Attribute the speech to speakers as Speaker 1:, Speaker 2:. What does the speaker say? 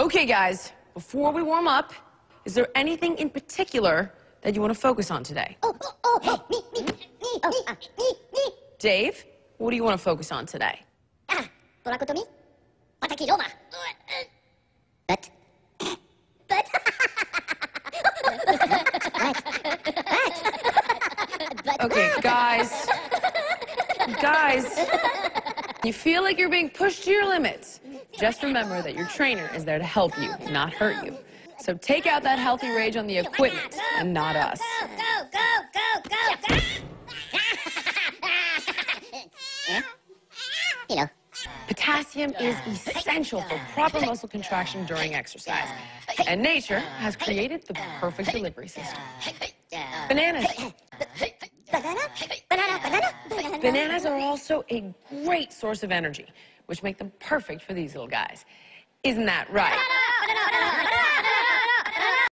Speaker 1: Okay, guys, before we warm up, is there anything in particular that you want to focus on today?
Speaker 2: Oh, oh, oh, hey, me, me, me, oh, ah, me, me.
Speaker 1: Dave, what do you want to focus on today?
Speaker 2: Ah, torakotomi, pataki roma. But, but, but,
Speaker 1: Okay, guys. guys, you feel like you're being pushed to your limits. Just remember that your trainer is there to help you, not hurt you. So take out that healthy rage on the equipment and not us.
Speaker 2: Go, go, go, go, go. You know.
Speaker 1: Potassium is essential for proper muscle contraction during exercise. And nature has created the perfect delivery system. Bananas. Bananas are also a great source of energy, which make them perfect for these little guys. Isn't that right?